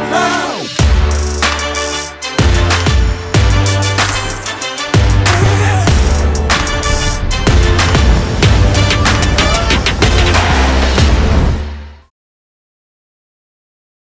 love.